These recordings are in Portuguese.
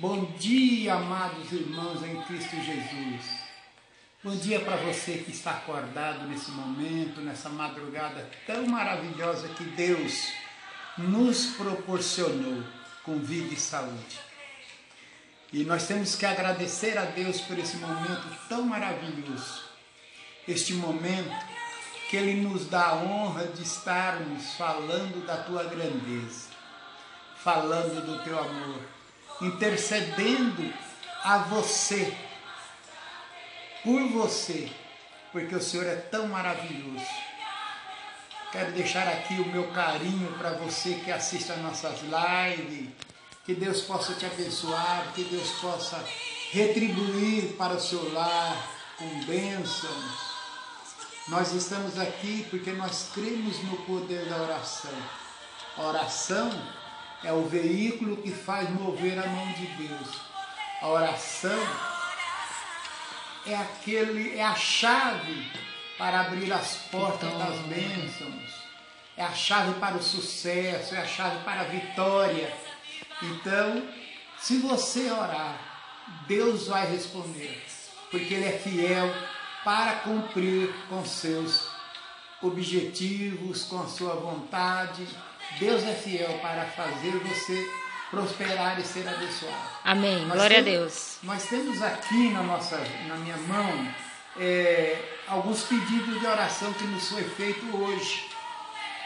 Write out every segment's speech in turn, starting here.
Bom dia, amados irmãos em Cristo Jesus. Bom dia para você que está acordado nesse momento, nessa madrugada tão maravilhosa que Deus nos proporcionou com vida e saúde. E nós temos que agradecer a Deus por esse momento tão maravilhoso. Este momento que Ele nos dá a honra de estarmos falando da tua grandeza, falando do teu amor intercedendo a você, por você, porque o Senhor é tão maravilhoso. Quero deixar aqui o meu carinho para você que assiste as nossas lives. Que Deus possa te abençoar, que Deus possa retribuir para o seu lar com bênçãos. Nós estamos aqui porque nós cremos no poder da oração. Oração é o veículo que faz mover a mão de Deus. A oração é aquele é a chave para abrir as portas das bênçãos. É a chave para o sucesso, é a chave para a vitória. Então, se você orar, Deus vai responder, porque Ele é fiel para cumprir com seus objetivos, com a sua vontade Deus é fiel para fazer você prosperar e ser abençoado. Amém. Nós Glória temos, a Deus. Nós temos aqui na, nossa, na minha mão é, alguns pedidos de oração que nos foi feito hoje.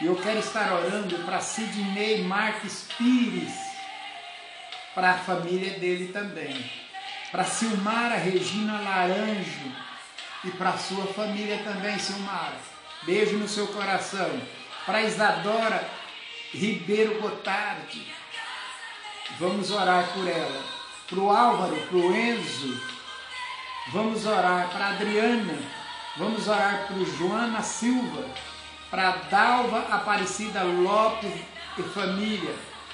E eu quero estar orando para Sidney Marques Pires, para a família dele também. Para Silmara Regina Laranjo e para sua família também, Silmara. Beijo no seu coração. Para Isadora Ribeiro Gotardi. Vamos orar por ela. Para o Álvaro, para o Enzo. Vamos orar para a Adriana. Vamos orar para Joana Silva. Para Dalva Aparecida Lopes e família.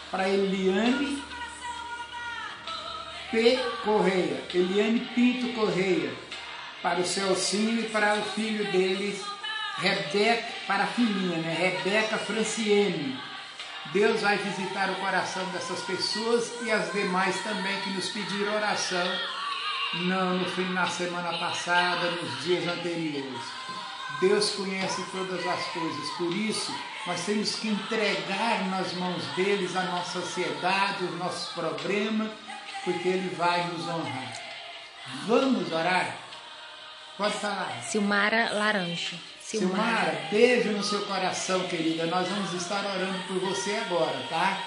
Para Eliane P. Correia. Eliane Pinto Correia. Para o Celcinho e para o filho deles, Rebeca, para a filhinha, né? Rebeca Franciene Deus vai visitar o coração dessas pessoas e as demais também que nos pediram oração não no fim na semana passada, nos dias anteriores. Deus conhece todas as coisas, por isso nós temos que entregar nas mãos deles a nossa ansiedade, os nossos problemas, porque Ele vai nos honrar. Vamos orar? Pode falar. Silmara Laranja. Silmara, beijo no seu coração, querida. Nós vamos estar orando por você agora, tá?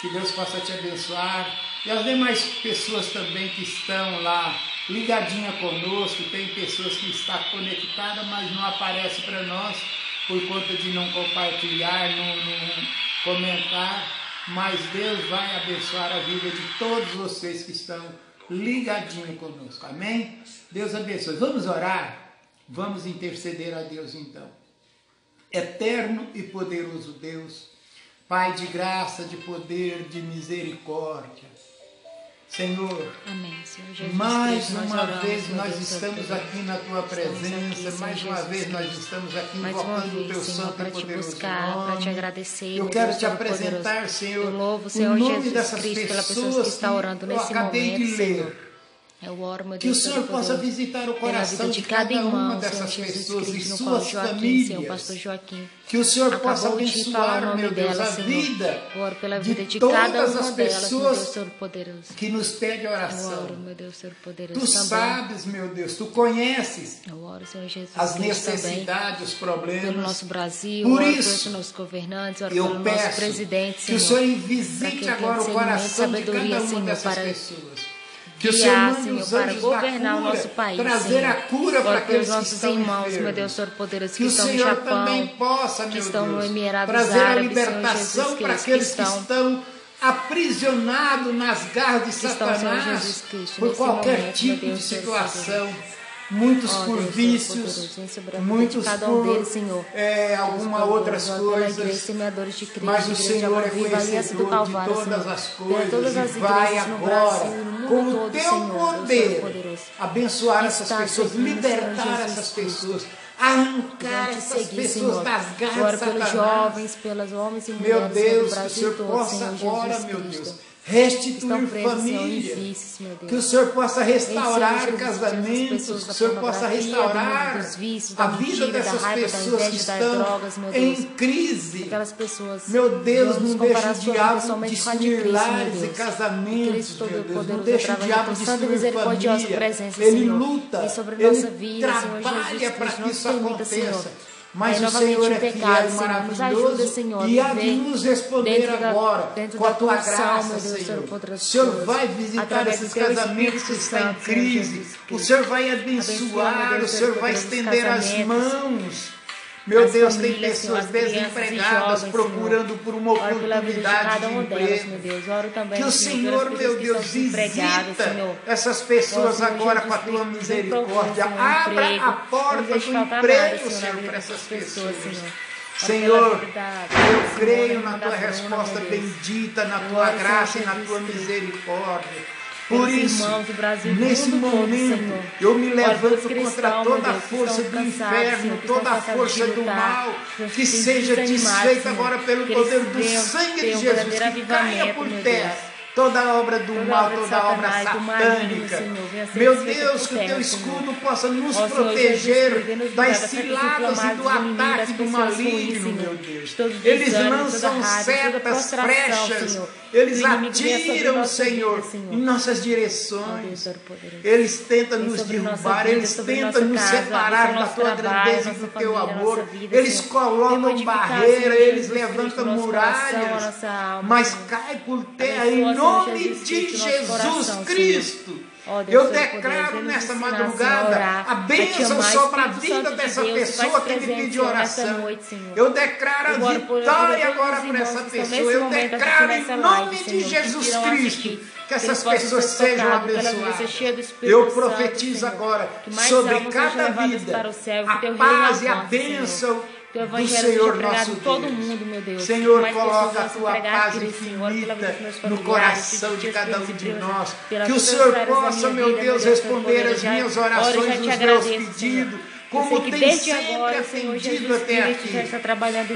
Que Deus possa te abençoar. E as demais pessoas também que estão lá ligadinha conosco, tem pessoas que estão conectadas, mas não aparece para nós por conta de não compartilhar, não, não comentar. Mas Deus vai abençoar a vida de todos vocês que estão ligadinho conosco. Amém? Deus abençoe. Vamos orar? Vamos interceder a Deus então. Eterno e poderoso Deus, Pai de graça, de poder, de misericórdia. Senhor, Amém, Senhor Jesus mais Cristo, uma oramos, vez nós Deus, estamos aqui na tua presença, aqui, mais uma Jesus vez nós Cristo. estamos aqui mais invocando o teu Senhor, santo e poderoso buscar, nome. te agradecer. Eu quero Deus te apresentar, Senhor, Eu louvo, o Senhor nome Jesus dessas Cristo, pela pessoa pessoas que está orando eu nesse acabei momento, de ler. Senhor. Que o Senhor possa visitar o coração de cada uma dessas pessoas e suas famílias. Senhor, pastor Joaquim. Que o Senhor possa abençoar, meu Deus, dela, a vida de vida de, todas cada as pessoas que nos pede oro, oração. meu Deus Todo-Poderoso, Tu sabes, meu Deus, tu conheces Jesus as necessidades, os Pelo problemas. nosso Brasil, Por isso, pelos nossos governantes, Eu pelo nosso peço que o Senhor. Visite agora o coração de cada uma dessas pessoas. Que o Senhor mande Senhor, para governar da o cura, nosso país, trazer Senhor. a cura para aqueles pelos que nossos estão irmãos, enfermos. meu Deus Todo-Poderoso, que, Que o estão no Senhor Japão, também possa, que meu estão Deus, no Emirados trazer a Árabes, Senhor libertação Jesus para aqueles que que estão- estão aprisionados nas garras de Que Senhor Satanás Cristo, por qualquer momento, tipo meu de Deus situação. Muitos Deus vícios, muitos cada um deles, Senhor. é, alguma Deus outras coisas. semeadores de Cristo, Mas o Senhor é conhecedor de todas as coisas todas as e vai agora, com o teu Deus poder, abençoar essas pessoas, libertar essas pessoas, arrancar essas seguir, pessoas Senhor. das garras de pelos jovens, pelos homens e Meu mulheres Senhor, Deus, restituir família, que o Senhor possa restaurar casamentos, que o Senhor possa restaurar vícios, a vida dessas raiva, pessoas inveja, que estão drogas, em crise. Pessoas, meu Deus, não deixa o diabo destruir lares e casamentos, meu Deus, não deixa o diabo destruir família. Ele luta, ele trabalha para que isso aconteça. Mas é, o Senhor é pecado, fiel e maravilhoso ajuda, Senhor, e há de nos responder agora com a tua graça, Senhor. O Senhor vai visitar esses casamentos que estão em crise. O Senhor vai abençoar, o Senhor vai estender as mãos. Meu as Deus, tem pessoas desempregadas jovens, procurando Senhor. por uma oportunidade de, de emprego. Delas, meu Deus. Oro também, que o Senhor, meu Deus, visita essas pessoas Senhor, agora Jesus, com a tua misericórdia. Abra emprego. a porta do emprego, Senhor, para essas pessoas, Senhor. Senhor, eu creio na tua resposta bendita, na tua graça e na tua misericórdia. Por isso, irmãos do Brasil, nesse momento, eu me levanto contra toda a força do inferno, toda a força do mal, que seja desfeita agora pelo poder do sangue de Jesus, que caia por terra toda obra do toda mal, toda obra satânica. Meu Deus, que o teu escudo possa nos Ó, proteger Senhor, das ciladas e do ataque do maligno, meu Deus. Eles lançam setas, frechas, eles atiram, Senhor, em nossas direções. Eles tentam nos derrubar, eles tentam nos separar da tua grandeza e do teu amor. Eles colocam barreira, eles levantam muralhas, mas cai por terra em nome de Jesus Cristo. Oh, Deus, eu declaro nessa madrugada a, bênção sobre a vida dessa Deus, pessoa que me pediu oração. Noite, eu declaro eu a vitória agora para essa pessoa. Eu declaro em nome live, de Senhor, Jesus Cristo que essas pessoas sejam abençoadas. Eu profetizo agora sobre cada vida a paz e a bênção que o Evangelho seja pregado em todo mundo, meu Deus. Senhor, coloca a tua paz infinita no coração de cada um de nós. Que o Senhor possa, meu Deus, responder as minhas orações, os meus pedidos como que tem sempre ofendido até aqui.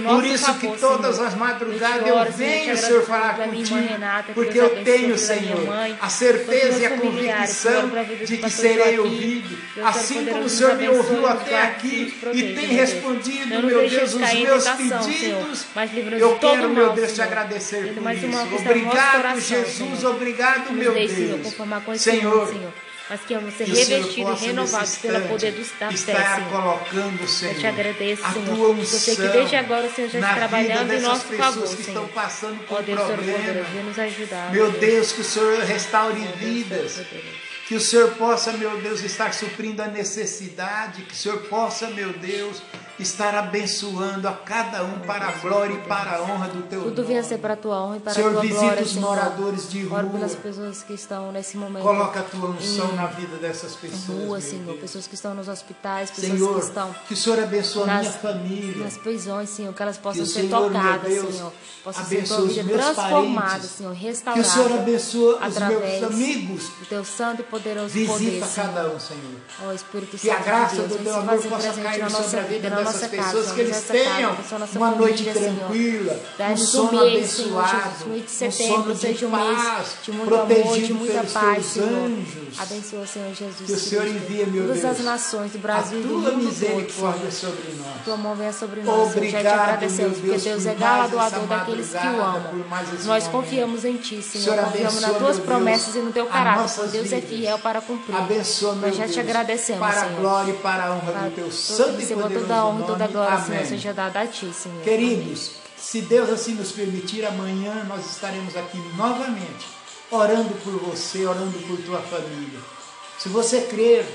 Por isso favor, que todas Senhor. as madrugadas eu, venho, Senhor, falar contigo, Renata, porque eu tenho, Senhor, mãe, a certeza e a convicção de que serei ouvido. Assim como o Senhor me ouviu até aqui e tem respondido, meu Deus, os meus pedidos, eu quero, meu Deus, te agradecer por isso. Obrigado, Jesus, obrigado, meu Deus. Senhor mas que vamos ser revestidos e renovados pelo poder do, da fé, colocando, Senhor. Eu te agradeço, a Senhor. Eu sei que desde agora o Senhor já está trabalhando em nosso favor, que Senhor. Estão passando por Ó nos ajudar. Meu Deus, Deus, que o Senhor restaure Deus, vidas. Que o Senhor possa, meu Deus, estar suprindo a necessidade, que o Senhor possa, meu Deus, estar abençoando a cada um para a glória e para a honra do teu Tudo nome. Tudo ser para a tua honra e para Senhor, a tua glória, Senhor. visita os moradores de rua. Ora pelas pessoas que estão nesse momento. Coloca a tua unção na vida dessas pessoas. Rua, Senhor, Deus. pessoas que estão nos hospitais, pessoas Senhor, que estão que o Senhor abençoe nas, minha família. Nas prisões, Senhor, que elas possam que ser Senhor, tocadas, Deus, Senhor. Possam ser tua vida transformada, Senhor, restaurada. Que o Senhor abençoe os meus amigos. O teu santo e poderoso Visita poder, cada um, Senhor. Ó oh, Espírito que Santo. Que a graça Deus, do teu amor possa cair na nossa vida, nossa pessoas casa, que eles tenham casa, uma noite tranquila, Senhor. um sono abençoado, Senhor, de setembro, um sono de um paz, de muito protegido amor, de muita pelos paz, Senhor. anjos. Abençoa, Senhor Jesus. Que o Senhor envia, meu Deus, A as nações do Brasil mundo misericórdia todo, sobre nós. Tua mão venha sobre nós, Obrigado, Senhor. Porque Deus é galardoador daqueles que o amam. Nós confiamos em Ti, Senhor. Confiamos nas Tuas promessas e no Teu caráter, Deus é fiel para cumprir. Abençoa, meu Deus. Nós já te agradecemos, Para a glória e para a honra do Teu santo e poderoso toda a glória, Amém. Senhor, seja dada a Ti, Senhor. Queridos, Amém. se Deus assim nos permitir, amanhã nós estaremos aqui novamente, orando por você, orando por tua família. Se você crer,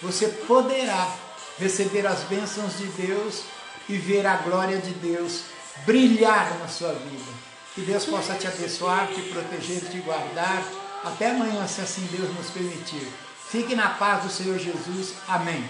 você poderá receber as bênçãos de Deus e ver a glória de Deus brilhar na sua vida. Que Deus possa te abençoar, te proteger, te guardar. Até amanhã, se assim Deus nos permitir. Fique na paz do Senhor Jesus. Amém.